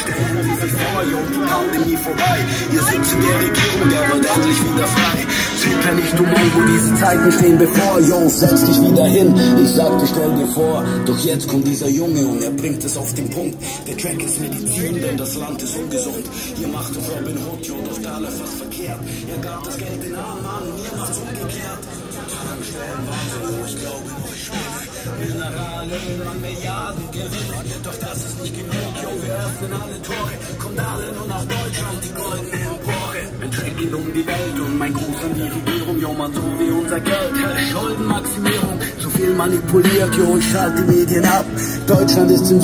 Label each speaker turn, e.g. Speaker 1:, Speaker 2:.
Speaker 1: Stellen Sie sich vor, jo, die Pauli nie vorbei. Ihr sitzt in der Regierung, der wird endlich wieder frei. Seht ja nicht, du Mongo, diese Zeiten stehen bevor. Jo, setz dich wieder hin, ich sag dir, stell dir vor. Doch jetzt kommt dieser Junge und er bringt es auf den Punkt. Der Track ist Medizin, denn das Land ist ungesund. Ihr macht auf Robin Hood, jo, doch da läuft was verkehrt. Ihr gab das Geld den armen Mann, ihr macht's umgekehrt. Tankstellen, Wahnsinn, ich glaube euch Spinne. Minerale, man Milliarden Gewinne. Doch das ist nicht genug, jo, wir öffnen alle Tore. Kommt alle nur nach Deutschland, die goldene Empore. Ein Track geht um die Welt und mein Gruß an die Regierung, jo, man, so wie unser Geld. Schuldenmaximierung, zu viel manipuliert, jo, ich schalte die Medien ab. Deutschland ist im